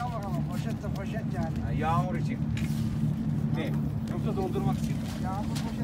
Bakalım bakalım. Poşet de poşet yani. yani yağmur için. Ne? Yoksa doldurmak için. Yağmur poşet.